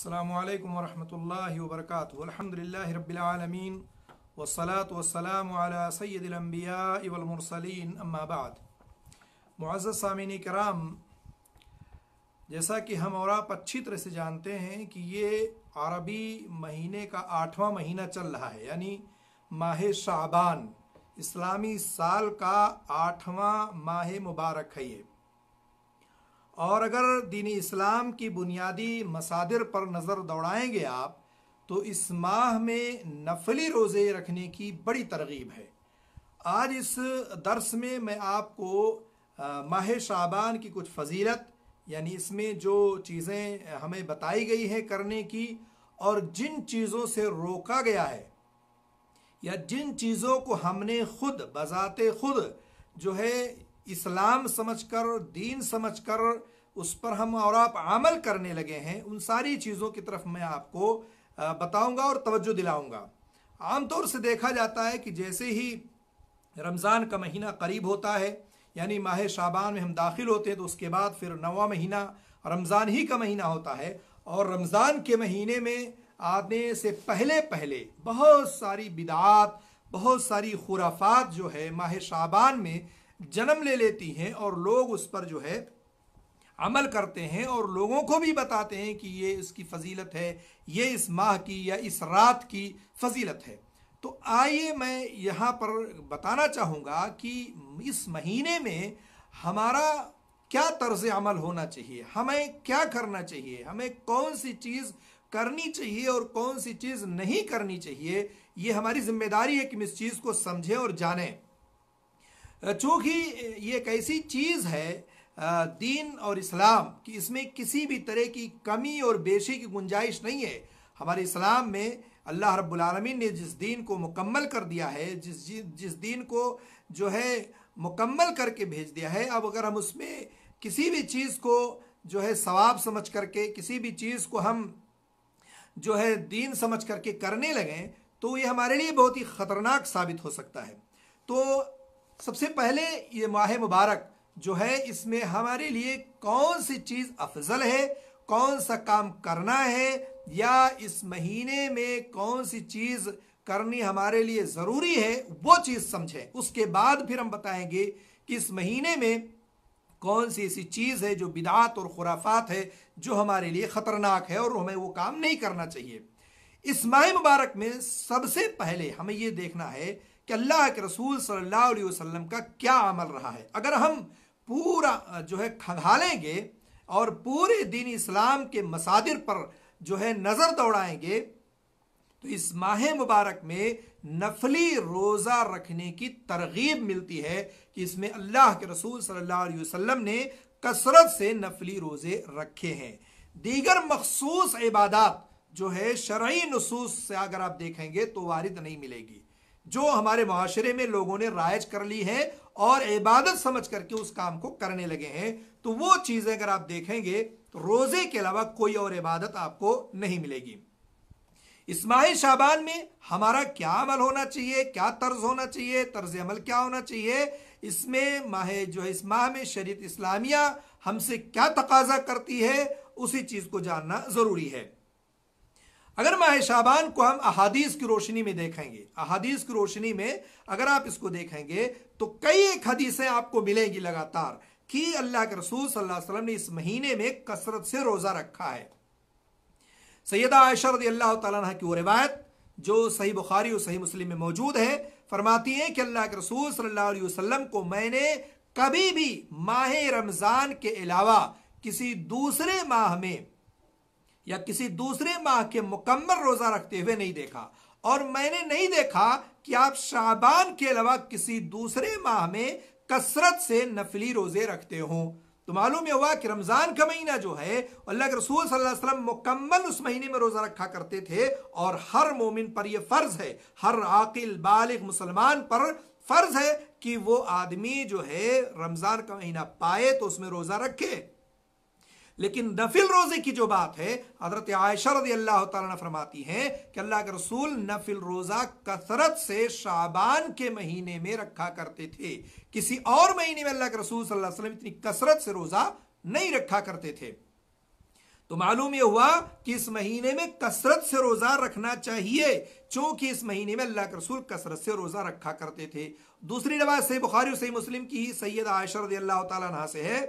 अल्लाम वरहमल वर्क अलहमदिल्ला रबालमीन वसलात वसलाम सैदिलम्बिया वलमरसलिन अम्माबाद मुआज़ सामिन कराम जैसा कि हम और आप अच्छी तरह से जानते हैं कि ये अरबी महीने का आठवां महीना चल रहा है, यानी माह शाबान, इस्लामी साल का आठवां माह मुबारक है ये। और अगर दीनी इस्लाम की बुनियादी मसादिर पर नज़र दौड़ाएँगे आप तो इस माह में नफली रोज़े रखने की बड़ी तरगीब है। आज इस दर्स में मैं आपको माह शाबान की कुछ फजीलत, यानी इसमें जो चीज़ें हमें बताई गई हैं करने की, और जिन चीज़ों से रोका गया है, या जिन चीज़ों को हमने खुद, बजाते खुद, जो है इस्लाम समझकर, दीन समझकर उस पर हम और आप अमल करने लगे हैं, उन सारी चीज़ों की तरफ़ मैं आपको बताऊँगा और तवज्जो दिलाऊँगा। आमतौर से देखा जाता है कि जैसे ही रमज़ान का महीना करीब होता है, यानी माह शाबान में हम दाखिल होते हैं तो उसके बाद फिर नवा महीना, रमज़ान ही का महीना होता है। और रमज़ान के महीने में आने से पहले पहले बहुत सारी बिदात, बहुत सारी खुराफात जो है माह शाबान में जन्म ले लेती हैं और लोग उस पर जो है अमल करते हैं और लोगों को भी बताते हैं कि ये इसकी फजीलत है, ये इस माह की या इस रात की फजीलत है। तो आइए मैं यहाँ पर बताना चाहूँगा कि इस महीने में हमारा क्या तर्ज अमल होना चाहिए, हमें क्या करना चाहिए, हमें कौन सी चीज़ करनी चाहिए और कौन सी चीज़ नहीं करनी चाहिए, ये हमारी ज़िम्मेदारी है कि हम इस चीज़ को समझें और जानें। चूँकि ये एक ऐसी चीज़ है दीन और इस्लाम कि इसमें किसी भी तरह की कमी और बेशी की गुंजाइश नहीं है। हमारे इस्लाम में अल्लाह रब्बुल ने जिस दीन को मुकम्मल कर दिया है, जिस जिस दीन को जो है मुकम्मल करके भेज दिया है, अब अगर हम उसमें किसी भी चीज़ को जो है सवाब समझ करके, किसी भी चीज़ को हम जो है दीन समझ करके करने लगें तो ये हमारे लिए बहुत ही ख़तरनाक साबित हो सकता है। तो सबसे पहले ये माह मुबारक जो है, इसमें हमारे लिए कौन सी चीज़ अफजल है, कौन सा काम करना है, या इस महीने में कौन सी चीज़ करनी हमारे लिए ज़रूरी है, वो चीज़ समझें। उसके बाद फिर हम बताएँगे कि इस महीने में कौन सी ऐसी चीज़ है जो बिदात और खुराफात है, जो हमारे लिए ख़तरनाक है और हमें वो काम नहीं करना चाहिए। इस माह मुबारक में सबसे पहले हमें ये देखना है कि अल्लाह के रसूल सल्लल्लाहु अलैहि वसल्लम का क्या अमल रहा है। अगर हम पूरा जो है खंगालेंगे और पूरे दिन इस्लाम के मसादिर पर जो है नज़र दौड़ाएँगे तो इस माह मुबारक में नफली रोज़ा रखने की तरगीब मिलती है कि इसमें अल्लाह के रसूल सल्लल्लाहु अलैहि वसल्लम ने कसरत से नफली रोज़े रखे हैं। दीगर मखसूस इबादत जो है शर्य नसूस से अगर आप देखेंगे तो वारिद नहीं मिलेगी। जो हमारे माशरे में लोगों ने राइज कर ली है और इबादत समझ करके उस काम को करने लगे हैं तो वो चीज़ें अगर आप देखेंगे तो रोज़े के अलावा कोई और इबादत आपको नहीं मिलेगी। इस माह शाबान में हमारा क्या अमल होना चाहिए, क्या तर्ज होना चाहिए, तर्ज अमल क्या होना चाहिए, इसमें माह, जो है, इस माह में शरीत इस्लामिया हमसे क्या तकाजा करती है, उसी चीज़ को जानना ज़रूरी है। अगर माह शाबान को हम अहादीस की रोशनी में देखेंगे, अहादीस की रोशनी में अगर आप इसको देखेंगे तो कई एक हदीसें आपको मिलेंगी लगातार कि अल्लाह के रसूल सल्लल्लाहु अलैहि वसल्लम ने इस महीने में कसरत से रोजा रखा है। सैयदा आयशा रदी अल्लाह तला की वो रिवायत, जो सही बुखारी और सही मुस्लिम में मौजूद है, फरमाती है कि अल्लाह के रसूल सल्लल्लाहु अलैहि वसल्लम को मैंने कभी भी माह रमज़ान के अलावा किसी दूसरे माह में या किसी दूसरे माह के मुकम्मल रोजा रखते हुए नहीं देखा। और मैंने नहीं देखा कि आप शाबान के अलावा किसी दूसरे माह में कसरत से नफली रोज़े रखते हो। तो मालूम यह हुआ कि रमज़ान का महीना जो है, अल्लाह के रसूल सल्लल्लाहु अलैहि वसल्लम मुकम्मल उस महीने में रोजा रखा करते थे और हर मोमिन पर यह फ़र्ज़ है, हर आकिल बालिग मुसलमान पर फ़र्ज़ है कि वो आदमी जो है रमज़ान का महीना पाए तो उसमें रोजा रखे। लेकिन नफिल रोज़े की जो बात है, हज़रत आयशा रदी अल्लाह फरमाती हैं कि अल्लाह के रसूल नफिल रोजा कसरत से शाबान के महीने में रखा करते थे। किसी और महीने में अल्लाह के रसूल सल्लल्लाहु अलैहि वसल्लम इतनी कसरत से रोजा नहीं रखा करते थे। तो मालूम यह हुआ कि इस महीने में कसरत से रोजा रखना चाहिए, चूँकि इस महीने में अल्लाह के रसूल कसरत से रोजा रखा करते थे। दूसरी नवाज़ से बुखारी सही मुस्लिम की सैयद आयशर अल्लाह से है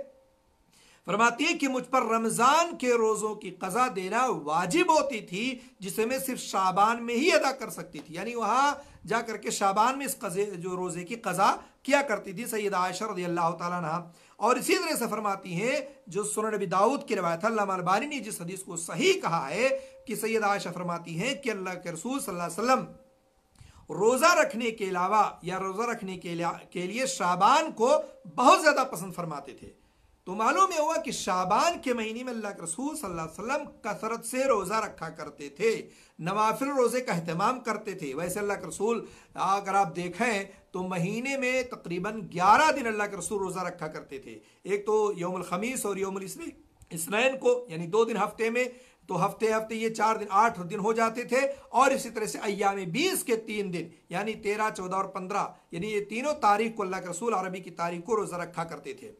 फरमाती है कि मुझ पर रमज़ान के रोजों की कजा देना वाजिब होती थी, जिसे मैं सिर्फ़ शाबान में ही अदा कर सकती थी। यानी वहाँ जाकर के शाबान में इस कजे, जो रोज़े की कजा किया करती थी सैयद आयशर अल्लाह तला और इसी तरह से फरमाती हैं, जो सुन नबी दाऊद की रवायत अल्लाह ने जिस हदीस को सही कहा है कि सैयद आयशा फरमाती हैं कि अल्लाह के रसूल वसल्लम रोजा रखने के अलावा या रोजा रखने के लिए शाबान को बहुत ज़्यादा पसंद फरमाते थे। तो मालूम हुआ कि शाबान के महीने में अल्लाह के रसूल सल्लल्लाहु अलैहि वसल्लम कसरत से रोजा रखा करते थे, नवाफिल रोज़े का अहतमाम करते थे। वैसे अल्लाह के रसूल, अगर आप देखें तो महीने में तकरीबन 11 दिन अल्लाह के रसूल रोजा रखा करते थे। एक तो योमुल खमीस और योमुल इसनैन को, यानी दो दिन हफ़्ते में तो हफ़्ते हफ़्ते ये चार दिन, आठ दिन हो जाते थे, और इसी तरह से अयाम बीस के तीन दिन, यानी तेरह, चौदह और पंद्रह, यानी ये तीनों तारीख को अल्लाह के रसूल अरबी की तारीख को रोजा रखा करते थे।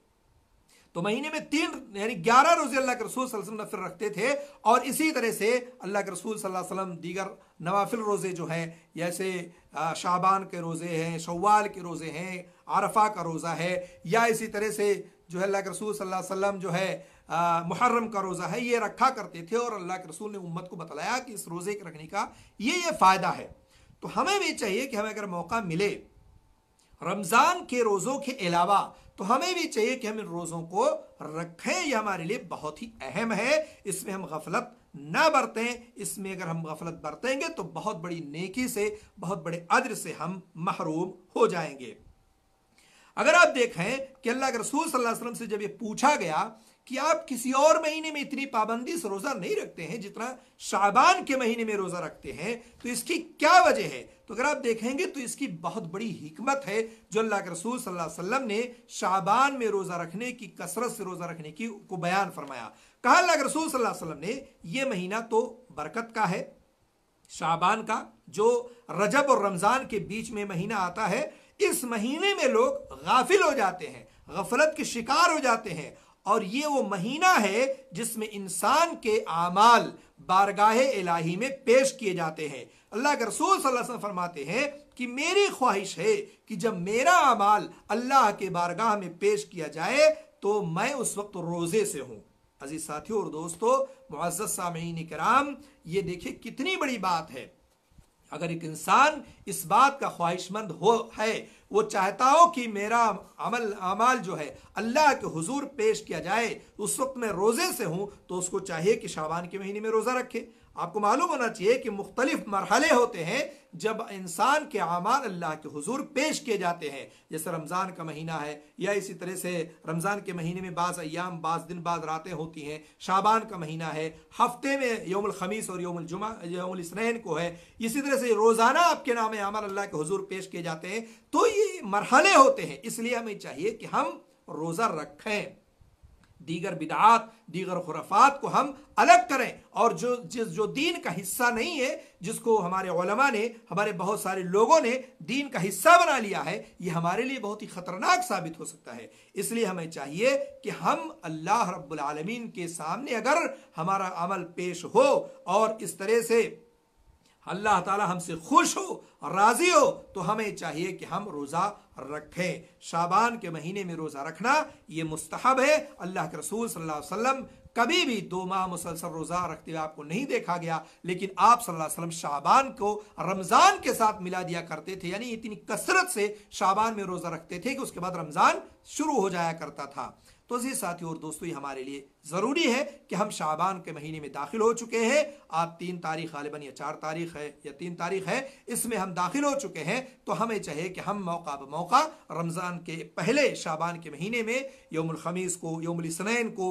तो महीने में तीन, यानी ग्यारह रोज़े अल्लाह के रसूल वसल्लम नफिल रखते थे और इसी तरह से अल्लाह के रसूल वसल्लम दीगर नवाफिल रोज़े जो हैं, जैसे शाबान के रोज़े हैं, शवाल के रोज़े हैं, आरफा का रोज़ा है, या इसी तरह से जो है अल्लाह के रसूल सल्लल्लाहु अलैहि वसल्लम जो है मुहर्रम का रोज़ा है, ये रखा करते थे और अल्लाह के रसूल ने उम्मत को बतलाया कि इस रोज़े के रखने का ये ये फ़ायदा है। तो हमें भी चाहिए कि हमें अगर मौका मिले रमज़ान के रोज़ों के अलावा तो हमें भी चाहिए कि हम इन रोज़ों को रखें। यह हमारे लिए बहुत ही अहम है। इसमें हम गफलत ना बरतें। इसमें अगर हम गफलत बरतेंगे तो बहुत बड़ी नेकी से, बहुत बड़े अद्र से हम महरूम हो जाएँगे। अगर आप देखें कि अल्लाह के रसूल सल्लल्लाहु अलैहि वसल्लम से जब ये पूछा गया कि आप किसी और महीने में इतनी पाबंदी से रोजा नहीं रखते हैं जितना शाबान के महीने में रोजा रखते हैं तो इसकी क्या वजह है? तो अगर आप देखेंगे तो इसकी बहुत बड़ी हिकमत है जो अल्लाह के रसूल सल्लल्लाहु अलैहि वसल्लम ने शाबान में रोजा रखने की, कसरत से रोजा रखने की को बयान फरमाया। कहा अल्लाह के रसूल सल्लल्लाहु अलैहि वसल्लम ने यह महीना तो बरकत का है, शाबान का, जो रजब और रमज़ान के बीच में महीना आता है, इस महीने में लोग गाफिल हो जाते हैं, गफलत के शिकार हो जाते हैं और ये वो महीना है जिसमें इंसान के आमाल बारगाह इलाही में पेश किए जाते हैं। अल्लाह के रसूल सल्लल्लाहु अलैहि वसल्लम फरमाते हैं कि मेरी ख्वाहिश है कि जब मेरा अमाल अल्लाह के बारगाह में पेश किया जाए तो मैं उस वक्त रोज़े से हूँ। अज़ीज़ साथियों और दोस्तों मुआज़ सामीन कराम ये देखिए कितनी बड़ी बात है। अगर एक इंसान इस बात का ख्वाहिशमंद हो, है वो चाहता हो कि मेरा अमल, अमाल जो है, अल्लाह के हुजूर पेश किया जाए, उस वक्त मैं रोज़े से हूँ तो उसको चाहिए कि शाबान के महीने में रोज़ा रखे। आपको मालूम होना चाहिए कि मुख्तलिफ़ मरहले होते हैं जब इंसान के अमाल अल्लाह के हुजूर पेश किए जाते हैं। जैसे रमज़ान का महीना है या इसी तरह से रमज़ान के महीने में बाज़ अयाम बाज़ दिन बाद रातें होती हैं। शाबान का महीना है। हफ़्ते में योमुल खमीस और योमुल जुमा, योमुल इसनैन को है। इसी तरह से रोज़ाना आपके नाम अमल अल्लाह के हुजूर पेश किए जाते हैं। तो ये मरहले होते हैं। इसलिए हमें चाहिए कि हम रोज़ा रखें। दीगर बिदात, दीगर खुरफात को हम अलग करें। और जो, जिस, जो दीन का हिस्सा नहीं है, जिसको हमारे ओलमा ने, हमारे बहुत सारे लोगों ने दीन का हिस्सा बना लिया है, ये हमारे लिए बहुत ही ख़तरनाक साबित हो सकता है। इसलिए हमें चाहिए कि हम अल्लाह रब्बुल आलमीन के सामने अगर हमारा अमल पेश हो और इस तरह से अल्लाह ताला हमसे खुश हो राज़ी हो तो हमें चाहिए कि हम रोज़ा रखें। शाबान के महीने में रोज़ा रखना, ये मुस्तहब है। अल्लाह के रसूल सल्लल्लाहु अलैहि वसल्लम कभी भी दो माह मुसलसल रोज़ा रखते हुए आपको नहीं देखा गया, लेकिन आप सल्लल्लाहु अलैहि वसल्लम शाबान को रमज़ान के साथ मिला दिया करते थे, यानी इतनी कसरत से शाबान में रोज़ा रखते थे कि उसके बाद रमज़ान शुरू हो जाया करता था। तो जी साथियों और दोस्तों, ये हमारे लिए ज़रूरी है कि हम शाबान के महीने में दाखिल हो चुके हैं। आज तीन तारीख गालिबन या चार तारीख है या तीन तारीख है, इसमें हम दाखिल हो चुके हैं। तो हमें चाहिए कि हम मौका ब मौका रमज़ान के पहले शाबान के महीने में योमुल को, योमुल सनैन को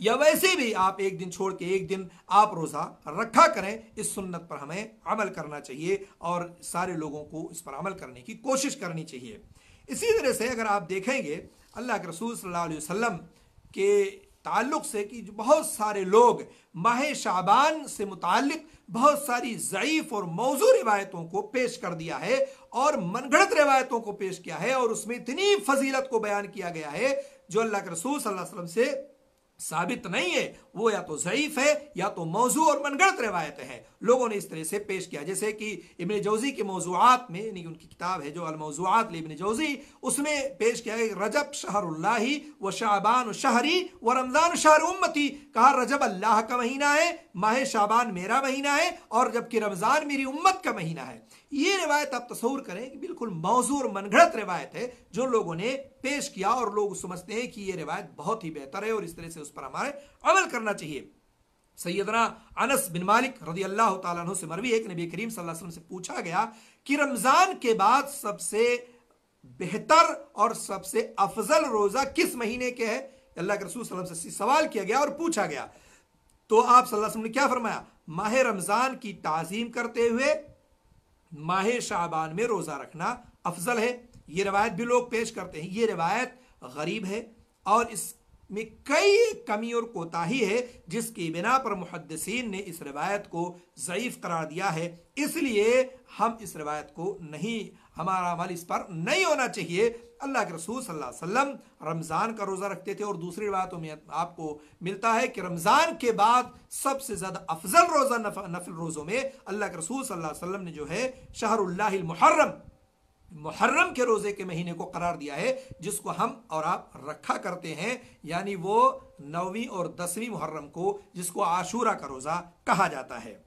या वैसे भी आप एक दिन छोड़ के एक दिन आप रोज़ा रखा करें, इस सुन्नत पर हमें अमल करना चाहिए और सारे लोगों को इस पर अमल करने की कोशिश करनी चाहिए। इसी तरह से अगर आप देखेंगे अल्लाह के रसूल सल्लल्लाहु अलैहि वसल्लम के ताल्लुक से कि बहुत सारे लोग माह शाबान से मुतक बहुत सारी ज़यीफ़ और मौजू रिवायतों को पेश कर दिया है और मनगढ़ रिवायतों को पेश किया है और उसमें इतनी फजीलत को बयान किया गया है जो अल्लाह के रसूल सल्लल्लाहु अलैहि वसल्लम से साबित नहीं है, वो या तो ज़यीफ है, या तो मौजू और मनगढ़ंत रवायतें हैं। लोगों ने इस तरह से पेश किया, जैसे कि इबन जौजी के मौजूआत में, यानी उनकी किताब है जो अलमौजूआत इबन जौजी, उसमें पेश किया गया रजब शहरुल्लाही व शाबान शहरी व रमज़ान शहर उम्मती। कहा, रजब अल्लाह का महीना है, माह शाबान मेरा महीना है, और जबकि रमज़ान मेरी उम्मत का महीना है। ये रिवायत आप तस्वूर करें कि बिल्कुल मौजूर मनगढ़ंत रिवायत है, जो लोगों ने पेश किया और लोग समझते हैं कि ये रिवायत बहुत ही बेहतर है और इस तरह से उस पर हमारे अमल करना चाहिए। सैदना अनस बिन मालिक रदी अल्लाह तु से मरवी एक नबी करीम वसल्लम से पूछा गया कि रमज़ान के बाद सबसे बेहतर और सबसे अफजल रोजा किस महीने के है? अल्लाह के रसूल से सवाल किया गया और पूछा गया। तो आप सल्लल्लाहु अलैहि वसल्लम ने क्या फरमाया? माह रमज़ान की ताजीम करते हुए माह शाहबान में रोजा रखना अफजल है। ये रवायत भी लोग पेश करते हैं। ये रवायत गरीब है और इसमें कई कमी और कोताही है, जिसकी बिना पर मुहदसिन ने इस रवायत को ज़यीफ करार दिया है। इसलिए हम इस रवायत को नहीं हमारा अमल इस पर नहीं होना चाहिए। अल्लाह के रसूल सल्लल्लाहु अलैहि वसल्लम रमज़ान का रोज़ा रखते थे और दूसरी बातों में आपको मिलता है कि रमज़ान के बाद सबसे ज़्यादा अफजल रोज़ा नफ, नफिल रोज़ों में अल्लाह के रसूल सल्लल्लाहु अलैहि वसल्लम ने जो है शहरुल्लाहमुहर्रम मुहर्रम के रोज़े के महीने को करार दिया है जिसको हम और आप रखा करते हैं यानी वो नौवीं और दसवीं मुहर्रम को जिसको आशूरा का रोज़ा कहा जाता है।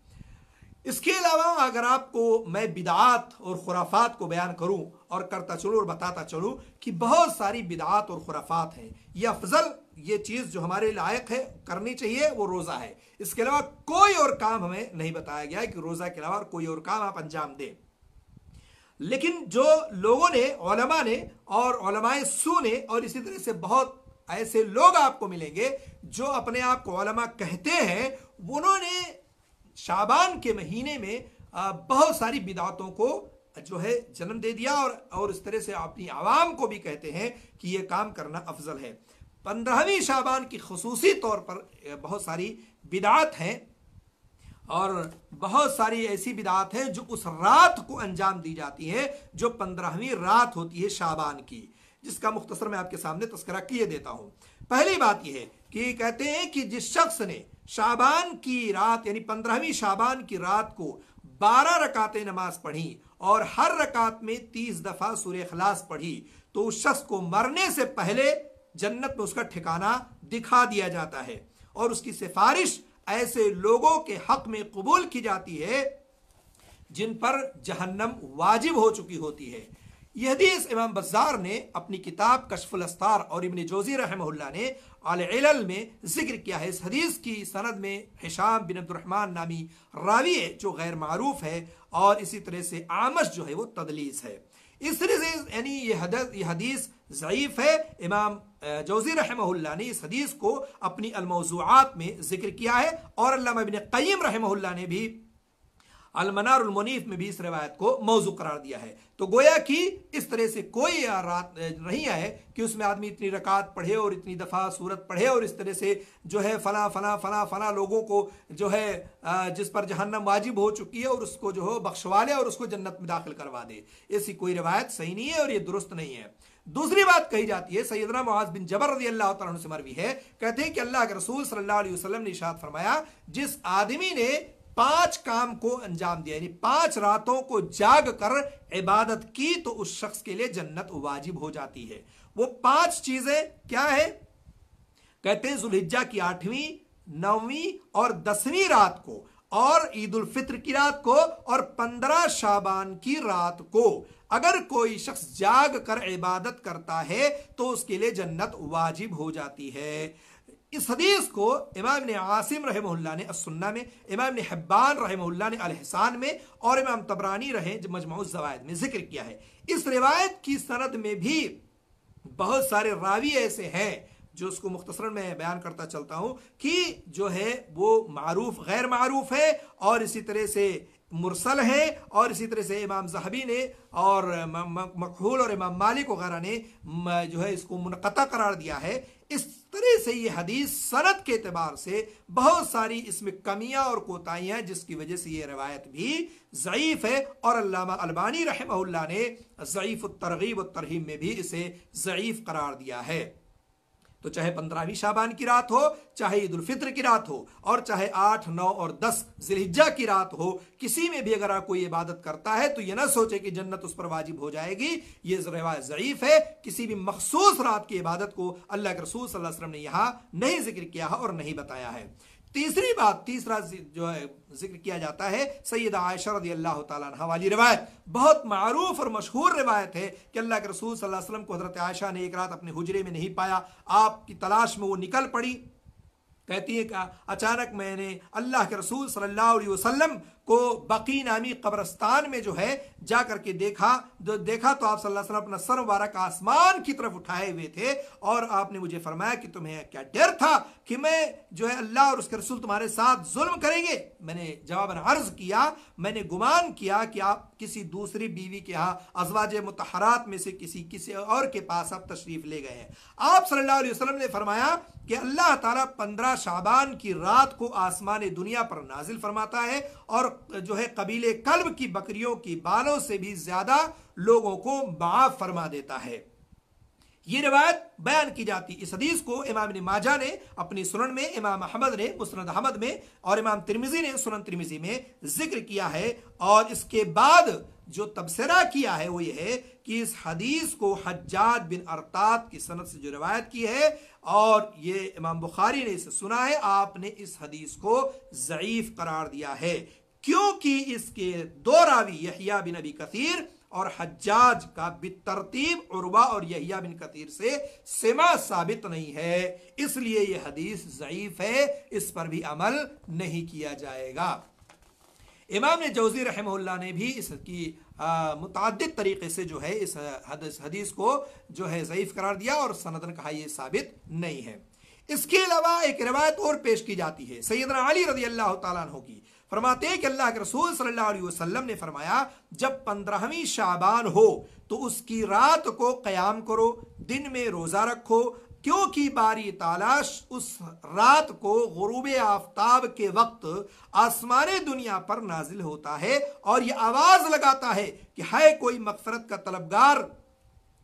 इसके अलावा अगर आपको मैं बिदात और खुराफात को बयान करूँ और करता चलूँ और बताता चलूँ कि बहुत सारी बिदात और खुराफात हैं, ये अफजल, ये चीज़ जो हमारे लायक है, करनी चाहिए, वो रोज़ा है। इसके अलावा कोई और काम हमें नहीं बताया गया है कि रोज़ा के अलावा कोई और काम आप अंजाम दें। लेकिन जो लोगों ने ओलमा ने और सू ने और इसी तरह से बहुत ऐसे लोग आपको मिलेंगे जो अपने आप को ओलमा कहते हैं, उन्होंने शाबान के महीने में बहुत सारी बिदातों को जो है, जन्म दे दिया और और इस तरह से अपनी आवाम को भी कहते हैं कि यह काम करना अफजल है। पंद्रहवीं शाबान की खसूसी तौर पर बहुत सारी बिदात हैं और बहुत सारी ऐसी बिदात हैं जो उस रात को अंजाम दी जाती है, जो पंद्रहवीं रात होती है शाबान की। जिसका मुख्तसर मैं आपके सामने तस्करा किए देता हूँ। पहली बात यह है कि कहते हैं कि जिस शख्स ने शाबान की रात, यानी पंद्रहवीं शाबान की रात को बारह रकातें नमाज़ पढ़ी और हर रकात में तीस दफ़ा सूर्य खलास पढ़ी तो उस शख्स को मरने से पहले जन्नत में उसका ठिकाना दिखा दिया जाता है। और उसकी सिफारिश ऐसे लोगों के हक में कबूल की जाती है जिन पर जहन्नम वाजिब हो चुकी होती है। यह हदीस इमाम बजार ने अपनी किताब कशफुल अस्तार और इबन जोजी रहमहुल्ला ने अल में ज़िक्र किया है इस हदीस की सनद में हिशाम बिन अब्दुलरहमान नामी रावी है, जो गैर मारूफ है और इसी तरह से आमश जो है वो तदलीस है। इस तरह से यानी ये हदीस ज़यीफ़ है। इमाम जोजी रहमहुल्ला ने इस हदीस को अपनी अलमौजुआत में ज़िक्र किया है और अल्लाह इबन क़य्यम रहमहुल्ला ने भी अलमनारमुनीफ में भी इस रवायत को मौजू करार दिया है। तो गोया कि इस तरह से कोई रात नहीं है कि उसमें आदमी इतनी रकात पढ़े और इतनी दफ़ा सूरत पढ़े और इस तरह से जो है फला फला फला फला लोगों को जो है जिस पर जहन्नम वाजिब हो चुकी है और उसको जो है बख्शवा ले और उसको जन्नत में दाखिल करवा दे। ऐसी कोई रवायत सही नहीं है और ये दुरुस्त नहीं है। दूसरी बात कही जाती है सैदना मुआज बिन जबर रज़ी अल्लाह से मरवी है। कहते हैं कि अल्लाह के रसूल सल्लल्लाहु अलैहि वसल्लम ने इशाद फरमाया, जिस आदमी ने पाँच काम को अंजाम दिया, यानी पाँच रातों को जाग कर इबादत की तो उस शख्स के लिए जन्नत वाजिब हो जाती है। वो पाँच चीज़ें क्या है? कहते हैं जुलहिज्जा की आठवीं, नौवीं और दसवीं रात को, और ईद उल फित्र की रात को, और पंद्रह शाबान की रात को। अगर कोई शख्स जाग कर इबादत करता है तो उसके लिए जन्नत वाजिब हो जाती है। इस हदीस को इमाम ने आसिम रहमल्ला ने असन्ना में, इमाम ने हब्बान रहमल्ला ने अलहसान में और इमाम तबरानी रहे मजमूजवायद में ज़िक्र किया है। इस रिवायत की सनद में भी बहुत सारे रावी ऐसे हैं जो उसको मुख्तसर में बयान करता चलता हूँ कि जो है वो मारूफ गैर मारूफ है और इसी तरह से मुरसल है और इसी तरह से इमाम जहबी ने और मकहूल और इमाम मालिक वगैरह ने जो है इसको मुनक़ा करार दिया है इस तरह से ये हदीस सनत के अतबार से बहुत सारी इसमें कमियाँ और कोताहियाँ जिसकी वजह से ये रवायत भी ज़यीफ़ है और अल्लामा अलबानी रहमहुल्ला ने ज़यीफ़ तरगीब तरहीम में भी इसे ज़यीफ़ करार दिया है। तो चाहे पंद्रहवीं शाबान की रात हो, चाहे ईद फित्र की रात हो, और चाहे आठ, नौ और दस जिलहिजा की रात हो, किसी में भी अगर कोई इबादत करता है तो यह ना सोचे कि जन्नत उस पर वाजिब हो जाएगी। ये रिवायत ज़यीफ है। किसी भी मखसूस रात की इबादत को अल्लाह के रसूल वसल्लम ने यहाँ नहीं ज़िक्र किया है और नहीं बताया है। तीसरी बात, तीसरा जो है, ज़िक्र किया जाता है, सैयद आयशा रदी अल्लाह वाली रिवायत। बहुत मरूफ और मशहूर रिवायत है कि अल्लाह के रसूल सल्लल्लाहु अलैहि वसल्लम को हज़रत आयशा ने एक रात अपने हुजरे में नहीं पाया। आपकी तलाश में वो निकल पड़ी। कहती है कि अचानक मैंने अल्लाह के रसूल सल्लल्लाहु अलैहि वसल्लम को बकी नामी कब्रस्तान में जो है जा करके देखा जो देखा तो आप सल्लल्लाहु अलैहि वसल्लम अपना सर मुबारक आसमान की तरफ़ उठाए हुए थे और आपने मुझे फरमाया कि तुम्हें क्या डर था कि मैं जो है अल्लाह और उसके रसूल तुम्हारे साथ जुल्म करेंगे? मैंने जवाब अर्ज़ किया, मैंने गुमान किया कि आप किसी दूसरी बीवी के यहाँ अजवाज मतहरात में से किसी किसी और के पास आप तशरीफ़ ले गए हैं। आप सल्लल्लाहु अलैहि वसल्लम ने फरमाया कि अल्लाह ताला पंद्रह शाबान की रात को आसमान दुनिया पर नाजिल फरमाता है और जो है कबीले कल्ब की बकरियों की बालों से भी ज़्यादा लोगों को माफ़ फरमा देता है। ये रिवायत बयान की जाती इस हदीस को इमाम माजा ने अपनी सुनन में, इमाम अहमद ने मुस्ंद अहमद में और इमाम तिरमिजी ने सुनन तिरमिजी में ज़िक्र किया है और इसके बाद जो तबसरा किया है वो ये है कि इस हदीस को हज्जाज बिन अरतात की सनत से जो रिवायत की है और ये इमाम बुखारी ने इसे सुना है, आपने इस हदीस को ज़यीफ करार दिया है। क्योंकि इसके दो रावी, यहिया बिन अबी कसीर और हज्जाज का बितरतीब उर्वा और यहिया बिन कतीर से सिमा साबित नहीं है। इसलिए यह हदीस ज़यीफ है, इस पर भी अमल नहीं किया जाएगा। इमाम ने जौजी रहमल्ला ने भी इसकी मुतद तरीके से जो है इस हदीस को जो है ज़यीफ करार दिया और सनदन कहा यह साबित नहीं है। इसके अलावा एक रिवायत और पेश की जाती है सैदना अली रज़ी अल्लाह तु की। फरमाते कि अल्लाह के रसूल सल्लल्लाहु अलैहि वसल्लम ने फरमाया, जब पंद्रहवीं शाबान हो तो उसकी रात को कयाम करो, दिन में रोजा रखो, क्योंकि बारी तालाश उस रात को गुरूब आफ्ताब के वक्त आसमान दुनिया पर नाजिल होता है और यह आवाज़ लगाता है कि है कोई मकफरत का तलबगार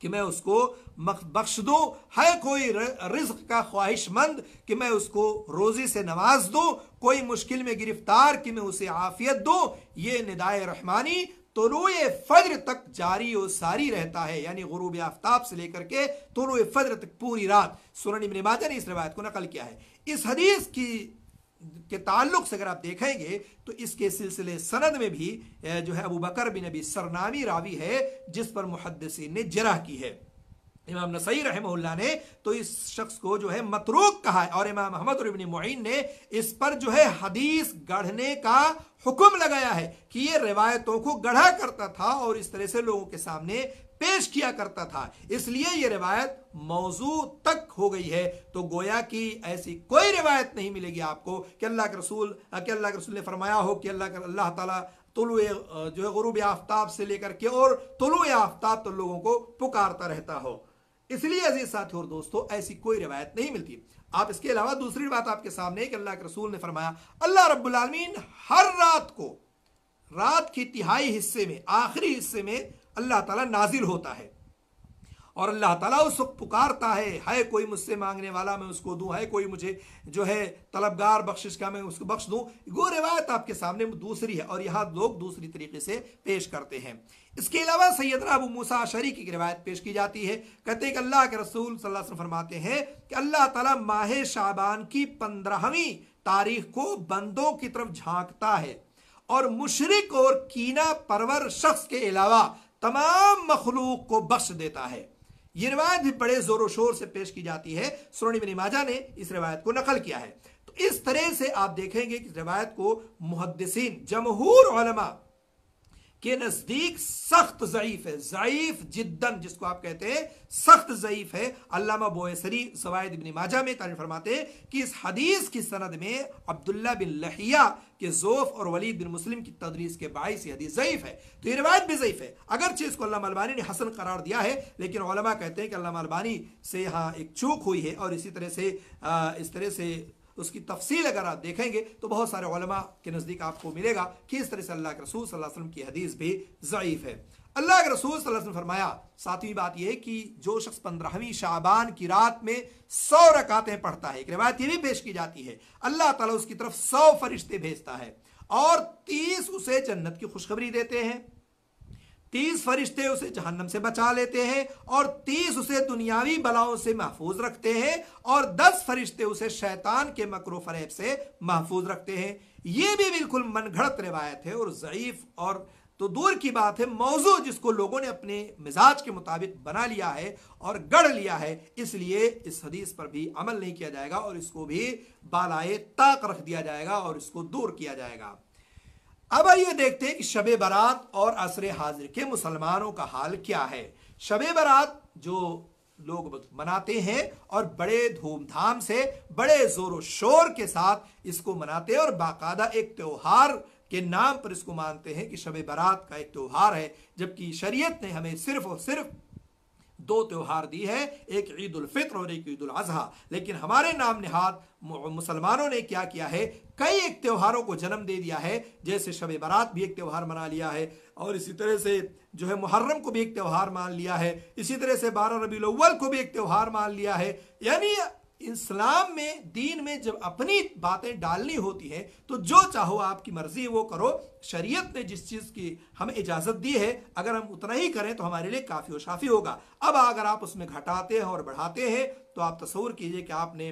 कि मैं उसको बख्श दू। है कोई रिज्क का ख्वाहिशमंद कि मैं उसको रोजी से नवाज़ दूँ? कोई मुश्किल में गिरफ़्तार कि मैं उसे आफियत दूँ? ये निदाय रहमानी तुलुए फज्र तक जारी और सारी रहता है। यानी गुरूब आफ्ताब से लेकर के तुलुए फज्र तक पूरी रात। इब्न माजा ने इस रवायत को नकल किया है। इस हदीस की के ताल्लुक से अगर आप देखेंगे तो इसके सिलसिले सनद में भी जो है अबू बकर बिन अभी सरनामी रावी है, जिस पर मुहदसिन ने जरा की है। इमाम नसई रहमल्ला ने तो इस शख्स को जो है मतरूक कहा है, और इमाम अहमद इबन मुइन ने इस पर जो है हदीस गढ़ने का हुक्म लगाया है कि ये रिवायतों को गढ़ा करता था, और इस तरह से लोगों के सामने पेश किया करता था। इसलिए यह रिवायत मौजू तक हो गई है। तो गोया की ऐसी कोई रिवायत नहीं मिलेगी आपको कि अल्लाह के रसूल, कि अल्लाह के रसूल ने फरमाया हो कि अल्लाह अल्लाह ताला तुलु जो है गुरूब आफ्ताब से लेकर के और तुलु आफ्ताब तो लोगों को पुकारता रहता हो। इसलिए अज़ीज़ साथी और दोस्तों, ऐसी कोई रिवायत नहीं मिलती। आप इसके अलावा दूसरी बात आपके सामने कि अल्लाह के रसूल ने फरमाया, अल्लाह रब्बुल आलमीन हर रात को, रात की तिहाई हिस्से में, आखिरी हिस्से में अल्लाह ताला नाजिल होता है। और अल्लाह ताला उस वक्त पुकारता है है कोई मुझसे मांगने वाला, मैं उसको दूँ है कोई मुझे जो है तलबगार बख्शिश का, मैं उसको बख्श दूँ। वो रिवायत आपके सामने दूसरी है और यहाँ लोग दूसरी तरीके से पेश करते हैं। इसके अलावा सैदना अबू मूसा शरी की रिवायत पेश की जाती है। कहते हैं कि अल्लाह के रसूल सल्लल्लाहु अलैहि वसल्लम फरमाते हैं कि अल्लाह ताला माह शाबान की पंद्रहवीं तारीख को बंदों की तरफ़ झांकता है और मुशरक और कीना परवर शख्स के अलावा तमाम मखलूक को बख्श देता है। यह रिवायत भी बड़े जोरों शोर से पेश की जाती है। सोनी बिन माजा ने इस रिवायत को नकल किया है। तो इस तरह से आप देखेंगे कि रिवायत को मुहदसिन जमहूर के नज़दीक सख्त ज़यीफ है। ज़यीफ जिद्दन, जिसको आप कहते हैं, सख्त ज़यीफ है। अल्लामा बोसरी सवायद बिन माजा में तारीफ़ फरमाते कि इस हदीस की सनद में अब्दुल्ला बिन लहिया के जोफ और वलीद बिन मुस्लिम की तदरीस के बाईस हदीस ज़यीफ है। तो ये रिवायत भी ज़यीफ है। अगरचे इसको अल्लाह अलबानी ने हसन करार दिया है, लेकिन कहते हैं कि अल्लाह अलबानी से यहाँ एक चूक हुई है और इसी तरह से इस तरह से उसकी तफसील अगर आप देखेंगे तो बहुत सारे के नज़दीक आपको मिलेगा कि इस तरह से अल्लाह के रसूल वसल्लम की हदीस भी ज़यीफ़ है। अल्लाह के रसूल ने फरमाया, सातवीं बात यह कि जो शख्स पंद्रहवीं शाबान की रात में सौ रकातें पढ़ता है, एक रिवायत यह भी पेश की जाती है, अल्लाह ताला उसकी तरफ़ सौ फरिश्ते भेजता है और तीस उसे जन्नत की खुशखबरी देते हैं। तीस फरिश्ते उसे जहन्नम से बचा लेते हैं और तीस उसे दुनियावी बलाओं से महफूज रखते हैं और दस फरिश्ते उसे शैतान के मकरो फरेब से महफूज रखते हैं। यह भी बिल्कुल मनगढ़ंत रिवायत है और ज़यीफ और तो दूर की बात है, मौजू जिसको लोगों ने अपने मिजाज के मुताबिक बना लिया है और गढ़ लिया है, इसलिए इस हदीस पर भी अमल नहीं किया जाएगा और इसको भी बालाए ताक रख दिया जाएगा और इसको दूर किया जाएगा। अब आइए देखते हैं कि शब बारात और असर हाजिर के मुसलमानों का हाल क्या है। शब बारात जो लोग मनाते हैं और बड़े धूमधाम से, बड़े ज़ोर शोर के साथ इसको मनाते हैं और बाकायदा एक त्यौहार के नाम पर इसको मानते हैं कि शब बारात का एक त्यौहार है, जबकि शरीयत ने हमें सिर्फ़ और सिर्फ़ दो त्यौहार दी है, एक ईद फित्र और एक ईद अजहा। लेकिन हमारे नाम निहाद मुसलमानों ने क्या किया है? कई एक त्यौहारों को जन्म दे दिया है, जैसे शब बारात भी एक त्यौहार मना लिया है, और इसी तरह से जो है मुहर्रम को भी एक त्यौहार मान लिया है, इसी तरह से बारह रबी अव्वल को भी एक त्यौहार मान लिया है। यानी इस्लाम में, दीन में जब अपनी बातें डालनी होती है तो जो चाहो आपकी मर्ज़ी, वो करो। शरीयत ने जिस चीज़ की हमें इजाज़त दी है, अगर हम उतना ही करें तो हमारे लिए काफ़ी और शाफी होगा। अब अगर आप उसमें घटाते हैं और बढ़ाते हैं तो आप तस्वूर कीजिए कि आपने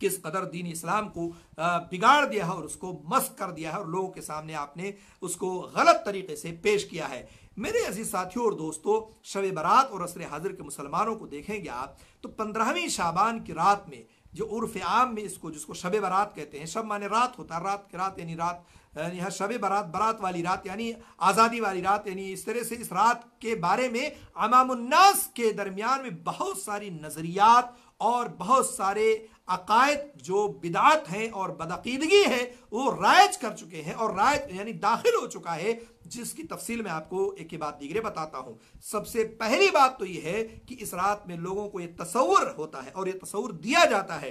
किस कदर दीन इस्लाम को बिगाड़ दिया है और उसको मस्त कर दिया है और लोगों के सामने आपने उसको गलत तरीके से पेश किया है। मेरे अज़ीज़ साथियों और दोस्तों, शब बारात और असर हाजिर के मुसलमानों को देखेंगे आप तो पंद्रहवीं शाबान की रात में, जो उर्फ़ आम में इसको, जिसको शब बारात कहते हैं, शब माने रात होता है रात की रात यानी रात यहाँ शब बारात बारात वाली रात, यानी आज़ादी वाली रात, यानी इस तरह से इस रात के बारे में अमामुन्नास के दरमियान में बहुत सारी नज़रियात और बहुत सारे अकायद जो बिदात हैं और बदकीदगी है, वो रायज कर चुके हैं और राय यानी दाखिल हो चुका है जिसकी तफसील में आपको एक ही बात दिगरे बताता हूँ। सबसे पहली बात तो यह है कि इस रात में लोगों को यह तस्वुर होता है और यह तस्वुर दिया जाता है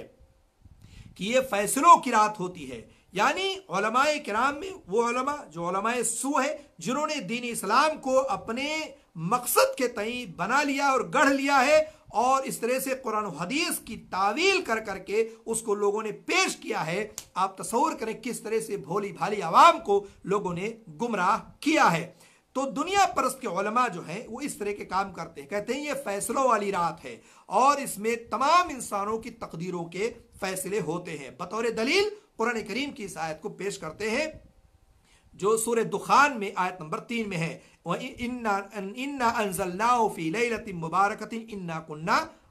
कि यह फैसलों की रात होती है। यानी ओलमाए कराम में वो ओलमा जो ओलमाए सू है, जिन्होंने दीन इस्लाम को अपने मकसद के तई बना लिया और गढ़ लिया है और इस तरह से कुरान हदीस की तावील कर करके उसको लोगों ने पेश किया है। आप तस्वर करें किस तरह से भोली भाली आवाम को लोगों ने गुमराह किया है। तो दुनिया परस्त के ओलमा जो हैं, वो इस तरह के काम करते हैं। कहते हैं, ये फैसलों वाली रात है और इसमें तमाम इंसानों की तकदीरों के फैसले होते हैं। बतौर दलील कुरान करीम की इस आयत को पेश करते हैं। जो सूर दुखान में, आयत नंबर तीन में है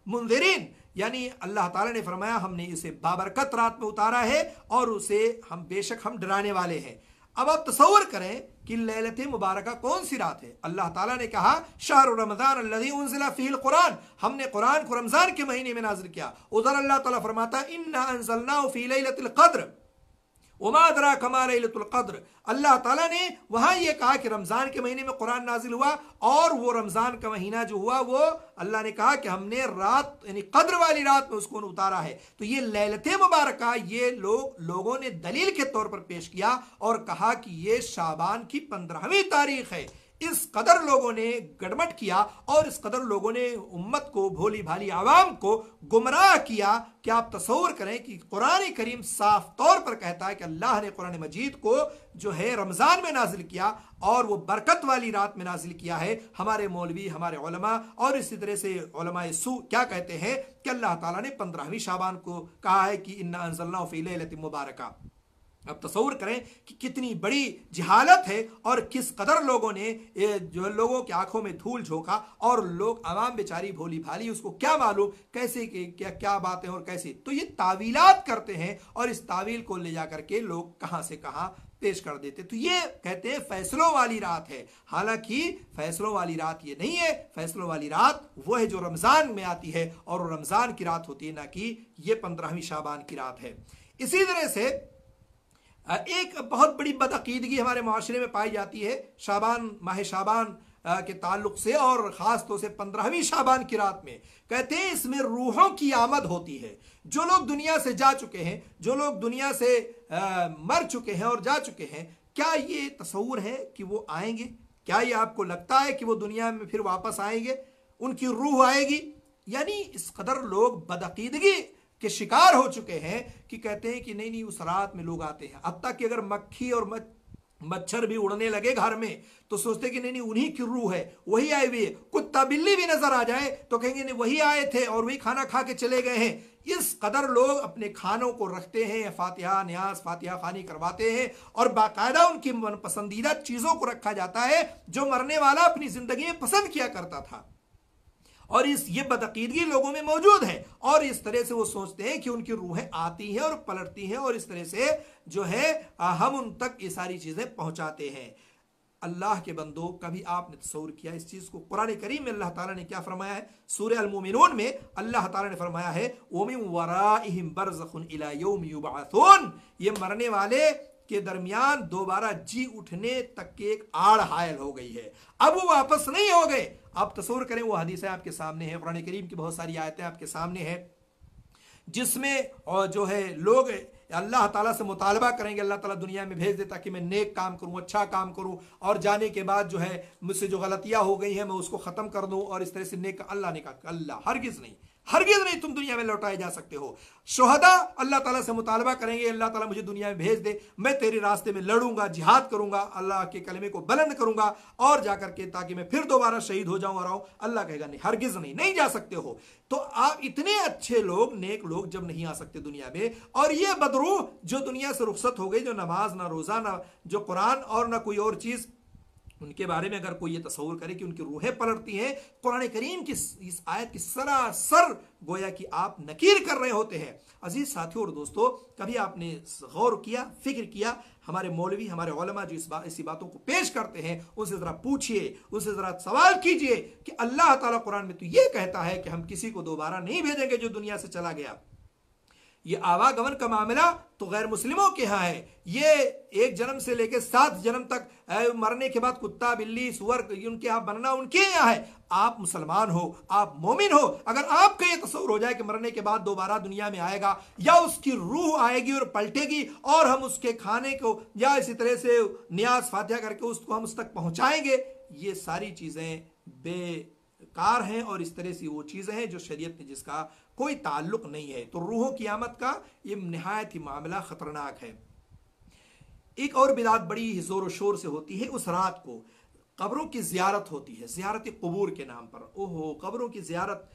मुंजरीन यानी अल्लाह ताला ने फरमाया, हमने इसे बाबरकत रात में उतारा है और उसे हम बेशक हम डराने वाले हैं। अब आप तस्वर करें कि लैलत मुबारक कौन सी रात है? अल्लाह ताला ने कहा, शाहर रमज़ान फील कुरान। हमने कुरान को रमज़ान के महीने में नाजिल किया। उधर अल्लाह ताला फरमाता, इन्ना फ़ी लैलतिल कद्र। उमादरा कद्र अल्लाह ताला ने वहाँ ये कहा कि रमज़ान के महीने में कुरान नाजिल हुआ और वो रमज़ान का महीना जो हुआ वो अल्लाह ने कहा कि हमने रात यानी कद्र वाली रात में उसको उतारा है तो ये लैलत मुबारक ये लोग लोगों ने दलील के तौर पर पेश किया और कहा कि ये शाबान की पंद्रहवीं तारीख है इस कदर लोगों ने गड़बड़ किया और इस कदर लोगों ने उम्मत को भोली भाली आवाम को गुमराह किया। कि आप तस्वर करें कि कुरान करीम साफ़ तौर पर कहता है कि अल्लाह ने कुरान मजीद को जो है रमज़ान में नाजिल किया और वो बरकत वाली रात में नाजिल किया है। हमारे मौलवी, हमारे और इसी तरह से सू क्या कहते हैं कि अल्लाह ताला ने पंद्रहवीं शाबान को कहा है कि इन्ना अनजल्ला फ़ी मुबारक। अब तस्वर करें कि कितनी बड़ी जहालत है और किस कदर लोगों ने जो लोगों की आँखों में धूल झोंका और लोग आवाम बेचारी भोली भाली, उसको क्या मालूम कैसे क्या क्या बातें और कैसे। तो ये तावीलात करते हैं और इस तावील को ले जा करके लोग कहाँ से कहाँ पेश कर देते तो ये कहते हैं फैसलों वाली रात है। हालाँकि फैसलों वाली रात ये नहीं है, फैसलों वाली रात वो है जो रमज़ान में आती है और रमज़ान की रात होती है, ना कि ये पंद्रहवीं शाबान की रात है। इसी तरह से एक बहुत बड़ी बदअकीदगी हमारे माशरे में पाई जाती है शाबान माह शाबान के ताल्लुक से और ख़ास तौर से पंद्रहवीं शाबान की रात में। कहते हैं इसमें रूहों की आमद होती है। जो लोग दुनिया से जा चुके हैं जो लोग दुनिया से आ, मर चुके हैं और जा चुके हैं क्या ये तस्वूर है कि वो आएँगे? क्या ये आपको लगता है कि वो दुनिया में फिर वापस आएँगे? उनकी रूह आएगी? यानी इस कदर लोग बदअकीदगी के शिकार हो चुके हैं कि कहते हैं कि नहीं नहीं, उस रात में लोग आते हैं। अब तक कि अगर मक्खी और मच्छर भी उड़ने लगे घर में तो सोचते कि नहीं नहीं, उन्हीं की रूह है, वही आई हुई है। कुत्ता बिल्ली भी नज़र आ जाए तो कहेंगे, नहीं, वही आए थे और वही खाना खा के चले गए हैं। इस कदर लोग अपने खानों को रखते हैं, फातिहा, न्यास, फातिहा खानी करवाते हैं और बाकायदा उनकी मन पसंदीदा चीज़ों को रखा जाता है, जो मरने वाला अपनी ज़िंदगी में पसंद किया करता था। और इस, ये बदअकीदगी लोगों में मौजूद है। और इस तरह से वो सोचते हैं कि उनकी रूहें आती हैं और पलटती हैं और इस तरह से जो है हम उन तक ये सारी चीज़ें पहुंचाते हैं। अल्लाह के बंदो, कभी आपने तस्वर किया, इस चीज़ को कुरान करीम में अल्लाह ताला ने क्या फरमाया है? सूर्य अलमोमिनून में अल्लाह ताला ने फरमाया है ओमिम यौम युबअथून ये मरने वाले के दरमियान दोबारा जी उठने तक के एक आड़ हायल हो गई है। अब वो वापस नहीं हो गए। आप तस्वर करें, वो हदीसें आपके सामने हैं, कुरान करीम की बहुत सारी आयतें आपके सामने हैं, जिसमें और जो है लोग अल्लाह ताला से मुतालबा करेंगे, अल्लाह ताला दुनिया में भेज दे ताकि मैं नेक काम करूँ अच्छा काम करूँ, और जाने के बाद जो है मुझसे जो गलतियाँ हो गई हैं, मैं उसको ख़त्म कर दूँ, और इस तरह से नेक अल्लाह ने कहा, अल्लाह, हरगिज़ नहीं। हरगिज नहीं तुम दुनिया में लौटाए जा सकते हो। शोहदा, अल्लाह ताला से मुतालबा करेंगे, अल्लाह ताला मुझे दुनिया में भेज दे, मैं तेरे रास्ते में लड़ूँगा, जिहाद करूँगा, अल्लाह के कलमे को बुलंद करूँगा, और जाकर के ताकि मैं फिर दोबारा शहीद हो जाऊँ और आऊँ। अल्लाह कहेगा, नहीं, हरगिज नहीं नहीं जा सकते हो। तो आप इतने अच्छे लोग, नेक लोग जब नहीं आ सकते दुनिया में, और ये बदरू जो दुनिया से रुखसत हो गई, जो नमाज़, ना रोजा, ना जो कुरान और ना कोई और चीज़ उनके बारे में अगर कोई ये तस्वूर करे कि उनकी रूहें पलटती हैं, कुरान करीम की इस आयत की सरासर गोया कि आप नकीर कर रहे होते हैं। अज़ीज़ साथियों और दोस्तों, कभी आपने गौर किया, फ़िक्र किया, हमारे मौलवी, हमारे ओलमा जो इस बात इसी बातों को पेश करते हैं, उनसे ज़रा पूछिए, उनसे ज़रा सवाल कीजिए कि अल्लाह ताला कुरान में तो ये कहता है कि हम किसी को दोबारा नहीं भेजेंगे जो दुनिया से चला गया। ये आवागमन का मामला तो गैर मुस्लिमों के यहाँ है। ये एक जन्म से लेकर सात जन्म तक मरने के बाद कुत्ता, बिल्ली, सुअर उनके यहाँ बनना उनके यहाँ है। आप मुसलमान हो, आप मोमिन हो, अगर आपका ये तस्वर हो जाए कि मरने के बाद दोबारा दुनिया में आएगा, या उसकी रूह आएगी और पलटेगी, और हम उसके खाने को, या इसी तरह से न्याज फातिहा करके उसको हम उस तक पहुँचाएँगे, ये सारी चीज़ें बेकार हैं, और इस तरह से वो चीज़ें हैं जो शरीयत ने जिसका कोई ताल्लुक नहीं है। तो रूह की आमद का ये नहायत ही मामला खतरनाक है। एक और बिदात बड़ी ज़ोर शोर से होती है उस रात को। कब्रों की जियारत होती है, जियारत कबूर के नाम पर। ओहो, कब्रों की जियारत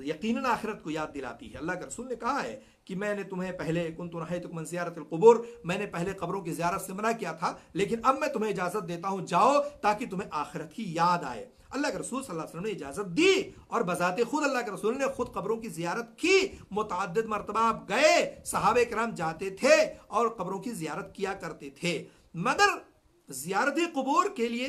यकीन आखिरत को याद दिलाती है। अल्लाह के रसूल ने कहा है कि मैंने तुम्हें पहले कुन तुम जियारत कबूर, मैंने पहले कब्रों की जियारत से मना किया था, लेकिन अब मैं तुम्हें इजाज़त देता हूँ, जाओ ताकि तुम्हें आखिरत की याद आए। अल्लाह के रसूल वसल्लम ने इजाज़त दी और बजाते खुद अल्लाह के रसूल ने खुद कब्रों की जियारत की। मुतद मरतबा आप गए, सहाबे कराम जाते थे और कब्रों की जियारत किया करते थे। मगर जियारत कबूर के लिए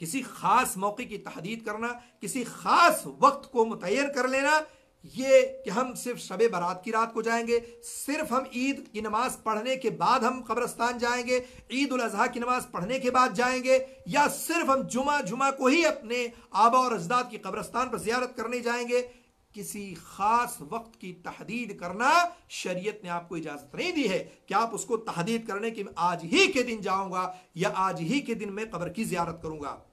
किसी खास मौके की तहदीद करना, किसी खास वक्त को मुतयन कर लेना ये कि हम सिर्फ़ शब बारात की रात को जाएँगे, सिर्फ़ हम ईद की नमाज़ पढ़ने के बाद हम कब्रस्तान जाएँगे ईद उल अजहा की नमाज़ पढ़ने के बाद जाएँगे, या सिर्फ़ हम जुमा जुमा को ही अपने आबा और अजदाद की कब्रस्तान पर जियारत करने जाएँगे, किसी खास वक्त की तहदीद करना शरीयत ने आपको इजाज़त नहीं दी है कि आप उसको तहदीद करने की आज ही के दिन जाऊँगा या आज ही के दिन मैं कब्र की जियारत करूँगा।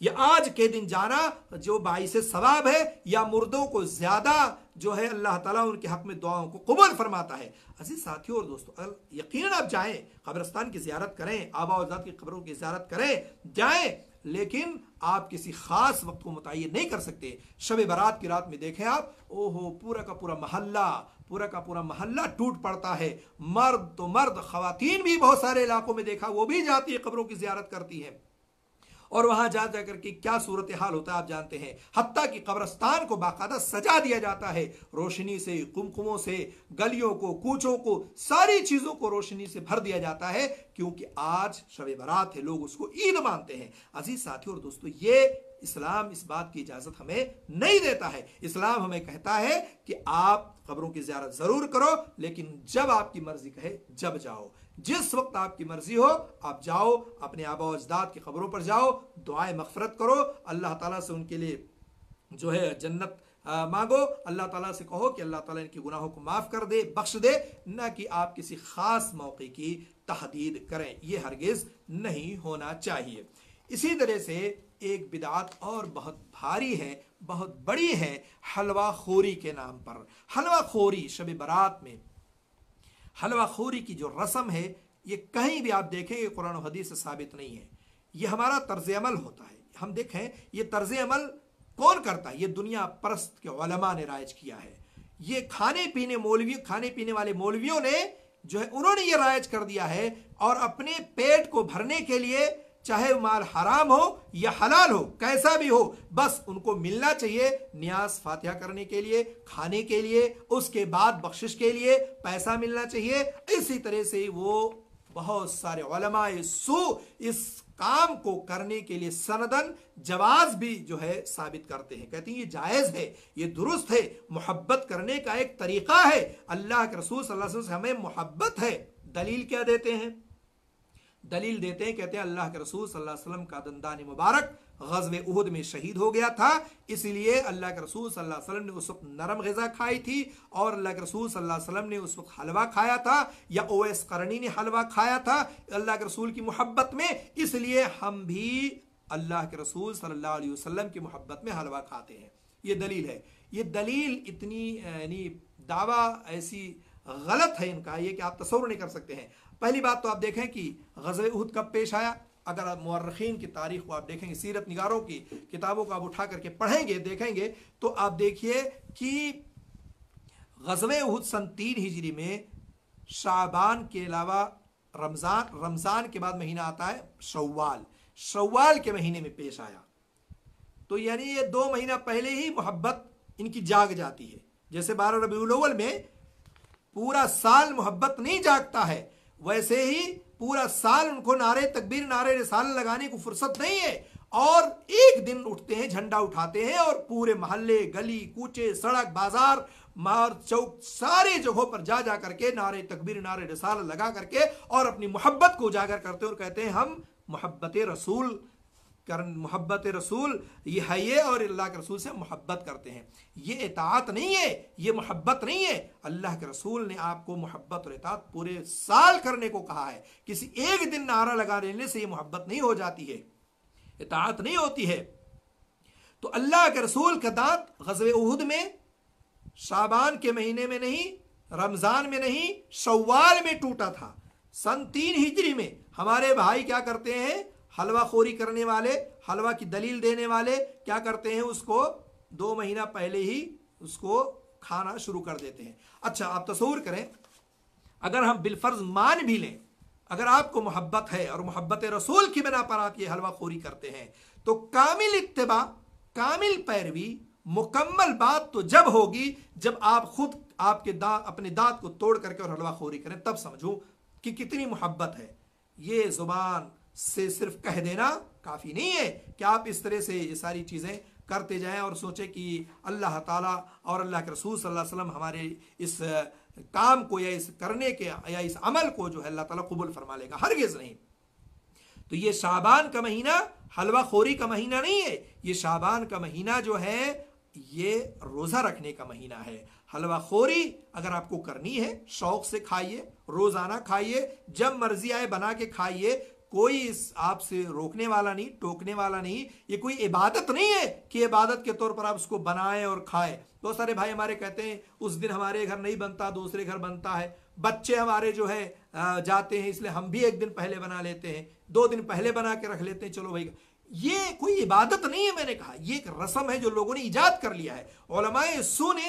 या आज के दिन जाना जो बाईस सवाब है या मुर्दों को ज़्यादा जो है अल्लाह ताला उनके हक में दुआओं को कबूल फरमाता है। अज़ीज़ साथियों और दोस्तों, अगर यकीन आप जाएँ, कब्रस्तान की जियारत करें, आबा अजाद की खबरों की जियारत करें, जाएँ, लेकिन आप किसी खास वक्त को मुतन नहीं कर सकते। शब बारात की रात में देखें आप, ओहो, पूरा का पूरा मोहल्ला, पूरा का पूरा मोहल्ला टूट पड़ता है। मर्द तो मर्द खातन भी बहुत सारे इलाकों में देखा, वो भी जाती है कब्रों की जियारत करती है। और वहाँ जा जाकर के क्या सूरत हाल होता है आप जानते हैं। हत्या की कब्रस्तान को बाकायदा सजा दिया जाता है। रोशनी से, कुमकुमों से, गलियों को, कूचों को, सारी चीज़ों को रोशनी से भर दिया जाता है, क्योंकि आज शब बारात है, लोग उसको ईद मानते हैं। अज़ीज़ साथियों और दोस्तों, ये इस्लाम इस बात की इजाज़त हमें नहीं देता है। इस्लाम हमें कहता है कि आप खबरों की ज्यारत ज़रूर करो, लेकिन जब आपकी मर्ज़ी कहे, जब जाओ। जिस वक्त आपकी मर्ज़ी हो, आप जाओ, अपने आबा अजदाद की खबरों पर जाओ, दुआएँ मफफरत करो, अल्लाह ताला से उनके लिए जो है जन्नत मांगो, अल्लाह ताला से कहो कि अल्लाह ताला इनके गुनाहों को माफ़ कर दे, बख्श दे, न कि आप किसी ख़ास मौके की तहदीद करें। यह हरगिज़ नहीं होना चाहिए। इसी तरह से एक बिदात और बहुत भारी है, बहुत बड़ी है, हलवा खोरी के नाम पर। हलवा खोरी शब बारात में हलवा खोरी की जो रस्म है, ये कहीं भी आप देखेंगे कुरान हदीस से साबित नहीं है। ये हमारा तर्ज अमल होता है। हम देखें, ये तर्ज अमल कौन करता है? ये दुनिया परस्त के ओलमा ने राइज किया है। ये खाने पीने मौलवी, खाने पीने वाले मौलवियों ने जो है, उन्होंने ये राइज कर दिया है और अपने पेट को भरने के लिए चाहे माल हराम हो या हलाल हो, कैसा भी हो, बस उनको मिलना चाहिए न्यास फातिहा करने के लिए, खाने के लिए, उसके बाद बख्शिश के लिए पैसा मिलना चाहिए। इसी तरह से वो बहुत सारे सू इस काम को करने के लिए सनदन जवाज भी जो है साबित करते हैं। कहते हैं, ये जायज़ है, ये दुरुस्त है, मोहब्बत करने का एक तरीका है। अल्लाह के रसूल सल्लल्लाहु अलैहि वसल्लम से हमें मोहब्बत है। दलील क्या देते हैं? दलील देते हैं, कहते हैं, अल्लाह के रसूल सल्लल्लाहु अलैहि वसल्लम का दंदान मुबारक गजब उहद में शहीद हो गया था। इसलिए अल्लाह के रसूल सल्लल्लाहु अलैहि वसल्लम ने उस वक्त नरम गज़ा खाई थी और अल्लाह के रसूल सल्लल्लाहु अलैहि वसल्लम ने उस वक्त हलवा खाया था या ओएस करनी ने हलवा खाया था अल्लाह के रसूल की मोहब्बत में। इसलिए हम भी अल्लाह के रसूल सल्लल्लाहु अलैहि वसल्लम की मोहब्बत में हलवा खाते हैं। ये दलील है। ये दलील इतनी, यानी दावा ऐसी गलत है इनका, ये कि आप तस्वर नहीं कर सकते हैं। पहली बात तो आप देखें कि गजब उहद कब पेश आया। अगर आप मर्रखीन की तारीख को आप देखेंगे, सीरत निगारों की किताबों को आप उठा करके पढ़ेंगे, देखेंगे तो आप देखिए कि गजब उहद सन तीन हिजरी में शाबान के अलावा रमज़ान रमज़ान के बाद महीना आता है शवाल। शवाल के महीने में पेश आया। तो यानी ये दो महीना पहले ही मोहब्बत इनकी जाग जाती है। जैसे बारह रबी में पूरा साल मोहब्बत नहीं जागता है। वैसे ही पूरा साल उनको नारे, तकबीर, नारे रिसाल लगाने को फुर्सत नहीं है। और एक दिन उठते हैं, झंडा उठाते हैं और पूरे मोहल्ले, गली, कूचे, सड़क, बाज़ार, मार चौक सारे जगहों पर जा जा करके नारे, तकबीर, नारे रिसाल लगा करके और अपनी मोहब्बत को उजागर करते हैं और कहते हैं, हम मोहब्बत रसूल कर मोहब्बत रसूल, ये है ये और अल्लाह के रसूल से मोहब्बत करते हैं। ये इतात नहीं है, ये मोहब्बत नहीं है। अल्लाह के रसूल ने आपको मोहब्बत और इतात पूरे साल करने को कहा है। किसी एक दिन नारा लगा लेने से ये मोहब्बत नहीं हो जाती है। इतात नहीं होती है। तो अल्लाह के रसूल का दांत गजब उहद में, शाबान के महीने में नहीं, रमज़ान में नहीं, शवाल में टूटा था। सन तीन हिजरी में हमारे भाई क्या करते हैं? हलवा खोरी करने वाले, हलवा की दलील देने वाले, क्या करते हैं उसको? दो महीना पहले ही उसको खाना शुरू कर देते हैं। अच्छा आप तस्वूर करें। अगर हम बिलफर्ज मान भी लें, अगर आपको मोहब्बत है और मोहब्बत रसूल की बिना पर आप ये हलवा खोरी करते हैं तो कामिल इतबा कामिल पैरवी, मुकम्मल बात तो जब होगी जब आप खुद आपके दांत अपने दांत को तोड़ करके और हलवा खोरी करें, तब समझो कि कितनी मोहब्बत है। ये ज़ुबान से सिर्फ़ कह देना काफ़ी नहीं है कि आप इस तरह से ये सारी चीज़ें करते जाएँ और सोचें कि अल्लाह ताला और अल्लाह के रसूल सल्लल्लाहु अलैहि वसल्लम हमारे इस काम को या इस करने के, या इस अमल को जो है अल्लाह ताला कबूल फरमा लेगा, हरगिज़ नहीं। तो ये शाबान का महीना हलवा खोरी का महीना नहीं है, ये शाबान का महीना जो है, ये रोज़ा रखने का महीना है। हलवा खोरी अगर आपको करनी है, शौक से खाइए, रोज़ाना खाइए, जब मर्ज़ी आए बना के खाइए कोई इस आपसे रोकने वाला नहीं, टोकने वाला नहीं, ये कोई इबादत नहीं है कि इबादत के तौर पर आप उसको बनाएँ और खाएँ। बहुत सारे भाई हमारे कहते हैं, उस दिन हमारे घर नहीं बनता, दूसरे घर बनता है। बच्चे हमारे जो है जाते हैं, इसलिए हम भी एक दिन पहले बना लेते हैं, दो दिन पहले बना के रख लेते हैं, चलो भाई। ये कोई इबादत नहीं है, मैंने कहा। ये एक रस्म है जो लोगों ने ईजाद कर लिया है। ओलमाए सू ने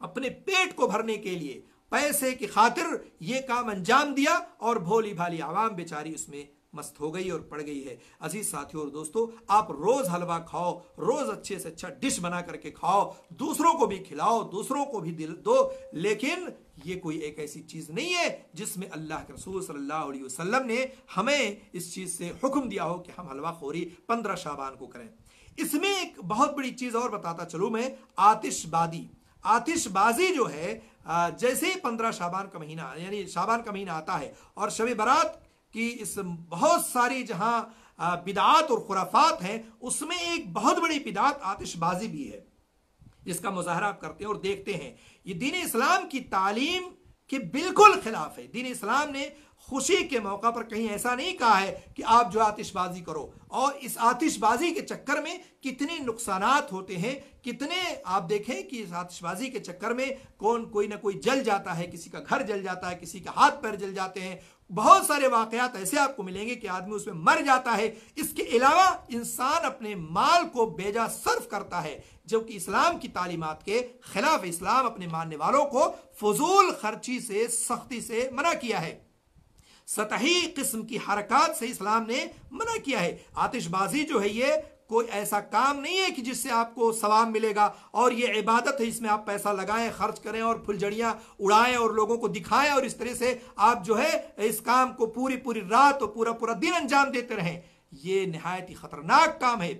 अपने पेट को भरने के लिए पैसे की खातिर ये काम अंजाम दिया और भोली भाली आवाम बेचारी उसमें मस्त हो गई और पड़ गई है। अज़ीज़ साथियों और दोस्तों, आप रोज हलवा खाओ, रोज अच्छे से अच्छा डिश बना करके खाओ, दूसरों को भी खिलाओ, दूसरों को भी दिल दो, लेकिन ये कोई एक ऐसी चीज़ नहीं है जिसमें अल्लाह के रसूल सल्लल्लाहु अलैहि वसल्लम ने हमें इस चीज़ से हुक्म दिया हो कि हम हलवा खोरी पंद्रह शाबान को करें। इसमें एक बहुत बड़ी चीज़ और बताता चलू मैं आतिशबादी आतिशबाजी जो है जैसे ही पंद्रह शाबान का महीना, यानी शाबान का महीना आता है, और शब बारात की इस बहुत सारी जहाँ बिदात और खुराफात हैं, उसमें एक बहुत बड़ी बिदात आतिशबाजी भी है। जिसका मुजाहरा आप करते हैं और देखते हैं। ये दीन इस्लाम की तालीम के बिल्कुल खिलाफ है। दीन इस्लाम ने खुशी के मौका पर कहीं ऐसा नहीं कहा है कि आप जो आतिशबाजी करो। और इस आतिशबाजी के चक्कर में कितने नुकसान होते हैं, कितने आप देखें कि इस आतिशबाजी के चक्कर में कौन कोई ना कोई जल जाता है, किसी का घर जल जाता है, किसी के हाथ पैर जल जाते हैं। बहुत सारे वाकयात ऐसे आपको मिलेंगे कि आदमी उसमें मर जाता है। इसके अलावा इंसान अपने माल को बेजा सर्फ करता है, जबकि इस्लाम की तालीमत के खिलाफ इस्लाम अपने मानने वालों को फजूल खर्ची से, सख्ती से मना किया है। सतही किस्म की हरकत से इस्लाम ने मना किया है। आतिशबाजी जो है ये कोई ऐसा काम नहीं है कि जिससे आपको सवाब मिलेगा और ये इबादत है, इसमें आप पैसा लगाएँ, खर्च करें और फुलझड़ियाँ उड़ाएँ और लोगों को दिखाएँ और इस तरह से आप जो है इस काम को पूरी पूरी रात और पूरा पूरा दिन अंजाम देते रहें। ये नहायत ही खतरनाक काम है।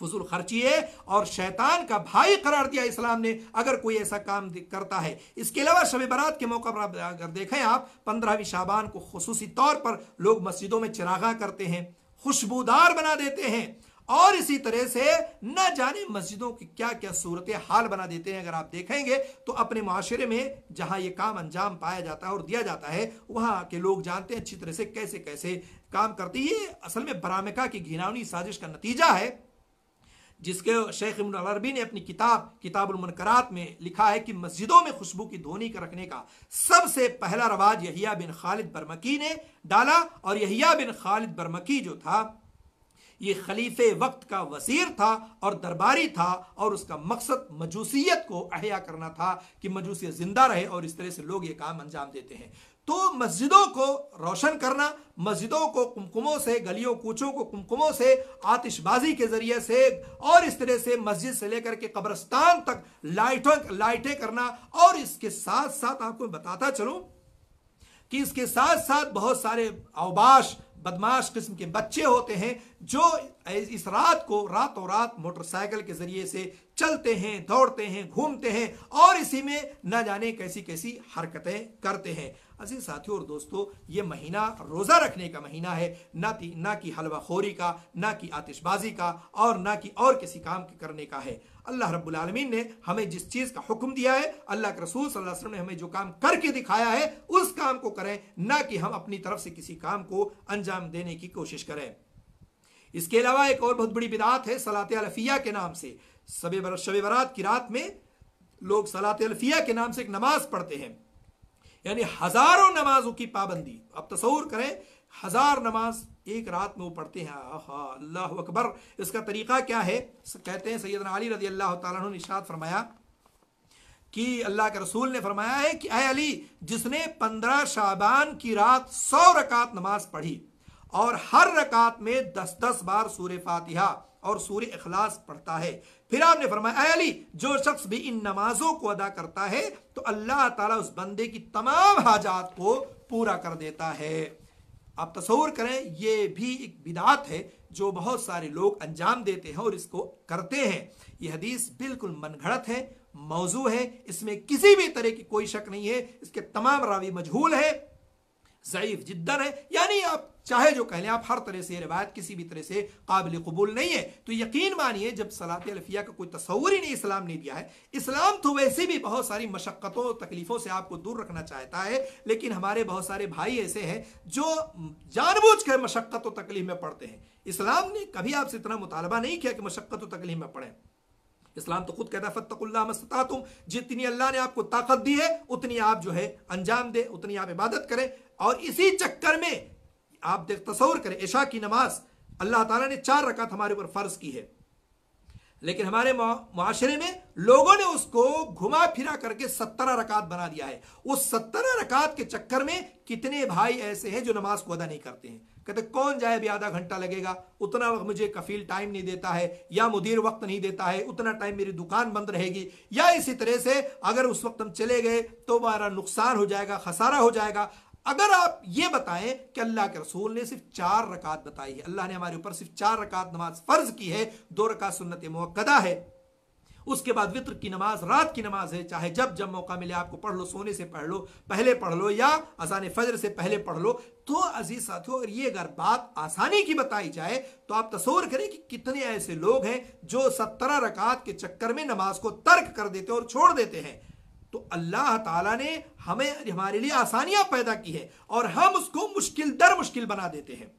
फजूल खर्ची है और शैतान का भाई करार दिया इस्लाम ने, अगर कोई ऐसा काम करता है। इसके अलावा शब बारात के मौका पर अगर देखें आप, पंद्रहवीं शाबान को खसूसी तौर पर लोग मस्जिदों में चिरागा करते हैं, खुशबूदार बना देते हैं और इसी तरह से न जाने मस्जिदों की क्या क्या सूरत हाल बना देते हैं। अगर आप देखेंगे तो अपने माशरे में जहाँ ये काम अंजाम पाया जाता है और दिया जाता है, वहाँ के लोग जानते हैं अच्छी तरह से कैसे कैसे काम करती है। असल में बरामिका की घिनौनी साजिश का नतीजा है जिसके शेख अरबी ने अपनी किताब किताबुलमनकरात में लिखा है कि मस्जिदों में खुशबू की धोनी का रखने का सबसे पहला रवाज यहिया बिन खालिद बरमकी ने डाला और यहिया बिन खालिद बरमकी जो था, ये खलीफे वक्त का वसीर था और दरबारी था और उसका मकसद मजूसियत को अहिया करना था कि मजूसियत ज़िंदा रहे और इस तरह से लोग ये काम अंजाम देते हैं। तो मस्जिदों को रोशन करना, मस्जिदों को कुमकुमों से, गलियों, कूचों को कुमकुमों से, आतिशबाजी के ज़रिए से और इस तरह से मस्जिद से लेकर के कब्रस्तान तक लाइटों, लाइटें करना और इसके साथ साथ आपको बताता चलूँ कि इसके साथ साथ बहुत सारे अवबाश, बदमाश किस्म के बच्चे होते हैं जो इस रात को रातों रात मोटरसाइकिल के ज़रिए से चलते हैं, दौड़ते हैं, घूमते हैं और इसी में न जाने कैसी कैसी हरकतें करते हैं। अज़ीज़ साथियों और दोस्तों, ये महीना रोज़ा रखने का महीना है, ना कि ना कि हलवा खोरी का, ना कि आतिशबाजी का और ना कि और किसी काम के करने का है। अल्लाह रब्बुल आलमीन ने हमें जिस चीज़ का हुक्म दिया है, अल्लाह के रसूल सल्लल्लाहु अलैहि वसल्लम ने हमें जो काम करके दिखाया है, उस काम को करें, ना कि हम अपनी तरफ़ से किसी काम को अंजाम देने की कोशिश करें। इसके अलावा एक और बहुत बड़ी बिदात है, सलात अलफिया के नाम से। शब बरात की रात में लोग सलात अलफिया के नाम से एक नमाज़ पढ़ते हैं। यानी हज़ारों नमाजों की पाबंदी। अब तस्वूर करें, हज़ार नमाज़ एक रात में वो पढ़ते हैं। अल्लाह अकबर। इसका तरीका क्या है? कहते हैं सैयद अली रज़ी अल्लाह तशाद फरमाया कि अल्लाह के रसूल ने फरमाया है कि अली, जिसने पंद्रह शाबान की रात सौ रकात नमाज़ पढ़ी और हर रकात में दस दस बार सूर्य फातिहा और सूर्य इखलास पढ़ता है। फिर आपने फरमाया अली, जो शख्स भी इन नमाजों को अदा करता है तो अल्लाह ताला उस बंदे की तमाम हाजात को पूरा कर देता है। आप तस्वूर करें, ये भी एक बिदात है जो बहुत सारे लोग अंजाम देते हैं और इसको करते हैं। ये हदीस बिल्कुल मनगढ़ंत है, मौजू है, इसमें किसी भी तरह की कोई शक नहीं है। इसके तमाम रावी मजहूल है ज़यीफ जिद्दन है, यानी आप चाहे जो कह लें, आप हर तरह से रिवायत किसी भी तरह से काबिल कबूल नहीं है। तो यकीन मानिए, जब सलात अलफिया का कोई तस्वूर ही नहीं इस्लाम ने दिया है, इस्लाम तो वैसे भी बहुत सारी मशक्क़तों तकलीफ़ों से आपको दूर रखना चाहता है, लेकिन हमारे बहुत सारे भाई ऐसे हैं जो जानबूझ कर मशक्क़त व तकलीफ़ में पढ़ते हैं। इस्लाम ने कभी आपसे इतना मुतालबा नहीं किया कि मशक्क़त व तकलीफ़ में पढ़ें इस्लाम तो खुद कहता है फतकुल्ला तुम जितनी अल्लाह ने आपको ताकत दी है, उतनी आप जो है अंजाम दे, उतनी आप इबादत करें। और इसी चक्कर में आप देख तस्वर करें ईशा की नमाज़, अल्लाह ताला ने चार रकात हमारे ऊपर फ़र्ज़ की है। लेकिन हमारे माशरे में लोगों ने उसको घुमा फिरा करके सत्तरा रकात बना दिया है। उस सत्तरा रकात के चक्कर में कितने भाई ऐसे हैं जो नमाज़ को अदा नहीं करते हैं। कहते, कौन जाए अभी आधा घंटा लगेगा? उतना वक्त मुझे कफील टाइम नहीं देता है, या मुदीर वक्त नहीं देता है, उतना टाइम मेरी दुकान बंद रहेगी। या इसी तरह से अगर उस वक्त हम चले गए तो हमारा नुकसान हो जाएगा, खसारा हो जाएगा। अगर आप ये बताएँ कि अल्लाह के रसूल ने सिर्फ़ चार रकात बताई है, अल्लाह ने हमारे ऊपर सिर्फ़ चार रकात नमाज़ फ़र्ज़ की है, दो रकात सुन्नत मुक्दा है। उसके बाद वित्र की नमाज़, रात की नमाज़ है, चाहे जब जब मौका मिले आपको पढ़ लो, सोने से पढ़ लो, पहले पढ़ लो या अजान फजर से पहले पढ़ लो। तो अज़ीज़ साथियों, अगर ये अगर बात आसानी की बताई जाए तो आप तस्वर करें कि कितने ऐसे लोग हैं जो सत्रह रकात के चक्कर में नमाज़ को तर्क कर देते हैं और छोड़ देते हैं। तो अल्लाह ताला ने हमें, हमारे लिए आसानियाँ पैदा की है और हम उसको मुश्किल दर मुश्किल बना देते हैं।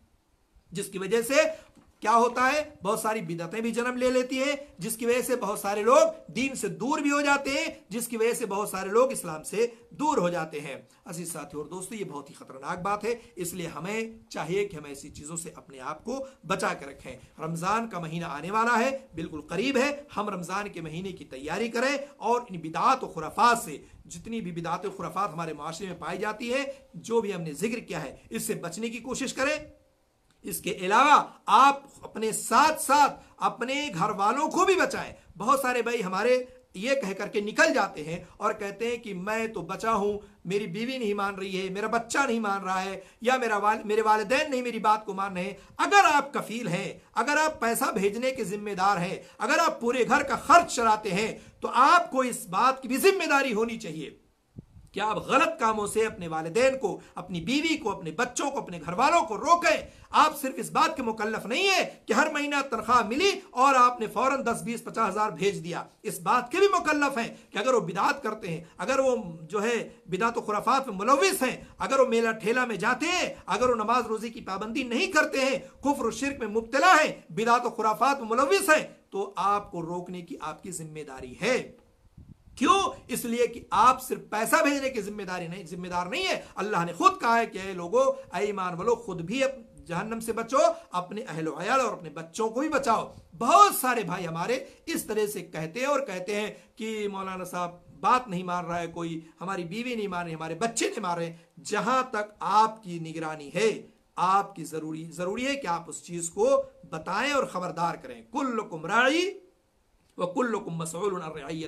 जिसकी वजह से क्या होता है? बहुत सारी बिदतें भी जन्म ले लेती हैं, जिसकी वजह से बहुत सारे लोग दीन से दूर भी हो जाते हैं, जिसकी वजह से बहुत सारे लोग इस्लाम से दूर हो जाते हैं। अज़ीज़ साथी और दोस्तों, ये बहुत ही खतरनाक बात है, इसलिए हमें चाहिए कि हम ऐसी चीज़ों से अपने आप को बचा कर रखें। रमज़ान का महीना आने वाला है, बिल्कुल करीब है, हम रमज़ान के महीने की तैयारी करें और इन बिदात और खुराफात से, जितनी भी बिदात खुराफात हमारे माशरे में पाई जाती है, जो भी हमने ज़िक्र किया है, इससे बचने की कोशिश करें। इसके अलावा आप अपने साथ साथ अपने घर वालों को भी बचाएँ। बहुत सारे भाई हमारे ये कह करके निकल जाते हैं और कहते हैं कि मैं तो बचा हूँ, मेरी बीवी नहीं मान रही है, मेरा बच्चा नहीं मान रहा है, या मेरा वाल, मेरे वालदेन नहीं मेरी बात को मान रहे हैं। अगर आप कफील हैं, अगर आप पैसा भेजने के जिम्मेदार हैं, अगर आप पूरे घर का खर्च चलाते हैं तो आपको इस बात की भी ज़िम्मेदारी होनी चाहिए। क्या आप गलत कामों से अपने वालदेन को, अपनी बीवी को, अपने बच्चों को, अपने घर वालों को रोकें? आप सिर्फ़ इस बात के मुकल्लफ नहीं है कि हर महीना तनख्वाह मिली और आपने फ़ौरन दस, बीस, पचास हज़ार भेज दिया। इस बात के भी मुकल्लफ हैं कि अगर वो बिदात करते हैं, अगर वो जो है बिदात खुराफात में मुलविस हैं, अगर वो मेला ठेला में जाते हैं, अगर वो नमाज़ रोजी की पाबंदी नहीं करते हैं, कुफर शिरक में मुबतला है, बिदात खुराफात में मुलविस हैं तो आपको रोकने की आपकी ज़िम्मेदारी है। क्यों? इसलिए कि आप सिर्फ़ पैसा भेजने की ज़िम्मेदारी नहीं, जिम्मेदार नहीं है। अल्लाह ने खुद कहा है कि लोगों ईमान वालों, खुद भी जहन्नम से बचो, अपने अहल वयाल और अपने बच्चों को भी बचाओ। बहुत सारे भाई हमारे इस तरह से कहते हैं और कहते हैं कि मौलाना साहब, बात नहीं मान रहा है कोई, हमारी बीवी नहीं मान रही, हमारे बच्चे नहीं मार रहे। जहाँ तक आपकी निगरानी है, आपकी ज़रूरी ज़रूरी है कि आप उस चीज़ को बताएँ और खबरदार करें। कुल कुमराई व कुल्लुकुम मसऊल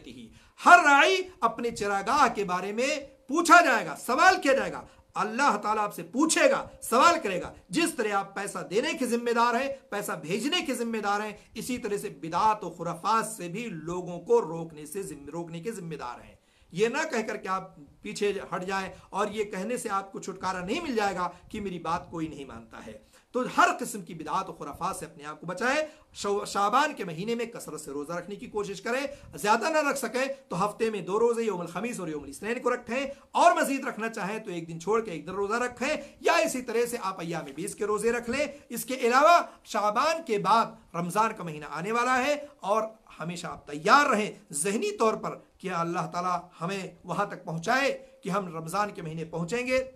ही। हर राई अपने चिरागाह के बारे में पूछा जाएगा, सवाल किया जाएगा। अल्लाह ताला आपसे पूछेगा, सवाल करेगा, जिस तरह आप पैसा देने के जिम्मेदार हैं, पैसा भेजने के जिम्मेदार हैं, इसी तरह से बिदात और खुराफात से भी लोगों को रोकने से रोकने के जिम्मेदार हैं। ये ना कहकर के आप पीछे हट जाएँ और ये कहने से आपको छुटकारा नहीं मिल जाएगा कि मेरी बात कोई नहीं मानता है। तो हर किस्म की बिदात और खुराफात से अपने आप को बचाए शाबान के महीने में कसरत से रोजा रखने की कोशिश करें, ज़्यादा ना रख सके तो हफ़्ते में दो रोज़े योमल खमीस और योमल इसनैन को रखें और मजीद रखना चाहें तो एक दिन छोड़ के एक दिन रोजा रखें या इसी तरह से आप अयाम बीस के रोज़े रख लें। इसके अलावा शाबान के बाद रमज़ान का महीना आने वाला है और हमेशा आप तैयार रहें, जहनी तौर पर कि अल्लाह ताला हमें वहाँ तक पहुँचाए कि हम रमज़ान के महीने पहुँचेंगे,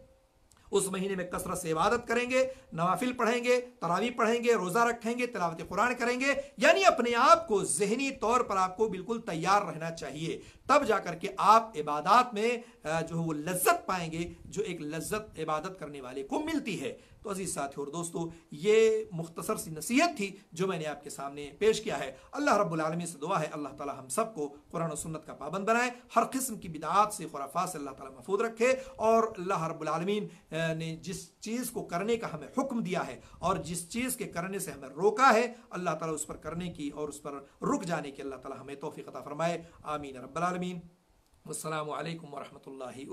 उस महीने में कसरत से इबादत करेंगे, नवाफिल पढ़ेंगे, तरावी पढ़ेंगे, रोजा रखेंगे, तिलावत कुरान करेंगे, यानी अपने आप को जहनी तौर पर आपको बिल्कुल तैयार रहना चाहिए। तब जाकर के आप इबादत में जो है वो लज्जत पाएँगे, जो एक लज्जत इबादत करने वाले को मिलती है। तो अज़ीज़ साथी और दोस्तों, ये मुख्तसर सी नसीहत थी जो मैंने आपके सामने पेश किया है। अल्लाह रब्बुल से दुआ है, अल्लाह ताला हम सबको कुरान और सुन्नत का पाबंद बनाए, हर किस्म की बिदात से खुराफा से अल्लाह ताला महफूज रखे और अल्लाह रब्बुल ने जिस चीज़ को करने का हमें हुक्म दिया है और जिस चीज़ के करने से हमें रोका है, अल्लाह ताला उस पर करने की और उस पर रुक जाने की अल्लाह ताला हमें तोफ़ी फरमाए। आमीन रब्बुल आलमीन। अस्सलाम वालेकुम वरहमतुल्लाहि